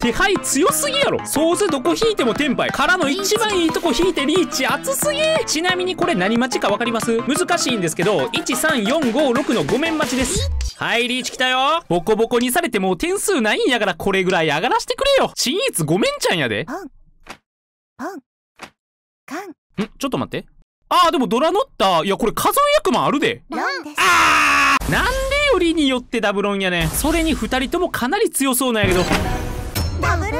手配強すぎやろ。ソースどこ引いてもテンパイからの一番いいとこ引いてリーチ熱すぎ。ちなみにこれ何待ちか分かります？難しいんですけど13456の5面待ちです。はいリーチ来たよ。ボコボコにされてもう点数ないんやからこれぐらい上がらしてくれよ。新越5面ちゃんやで。ポンポンカン。ん？ちょっと待って。あーでもドラ乗った。いやこれ数え役満あるで。あー！なんでよりによってダブロンやねん。それに2人ともかなり強そうなんやけど Dalları